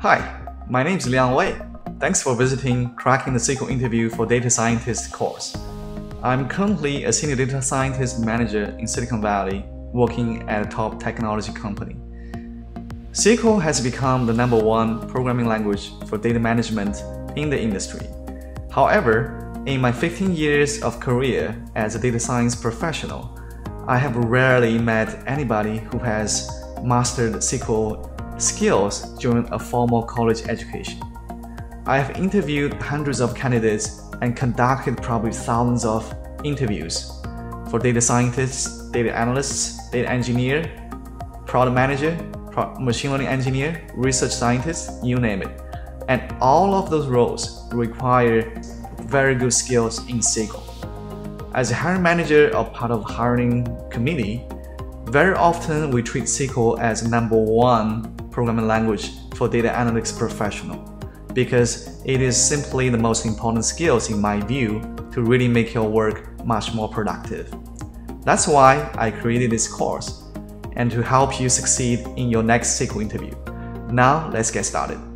Hi, my name is Leon Wei. Thanks for visiting Cracking the SQL Interview for Data Scientist course. I'm currently a senior data scientist manager in Silicon Valley, working at a top technology company. SQL has become the number one programming language for data management in the industry. However, in my 15 years of career as a data science professional, I have rarely met anybody who has mastered SQL skills during a formal college education. I have interviewed hundreds of candidates and conducted probably thousands of interviews for data scientists, data analysts, data engineer, product manager, machine learning engineer, research scientist, you name it. And all of those roles require very good skills in SQL. As a hiring manager or part of hiring committee, very often we treat SQL as number one programming language for data analytics professional because it is simply the most important skills in my view to really make your work much more productive. That's why I created this course and to help you succeed in your next SQL interview. Now let's get started.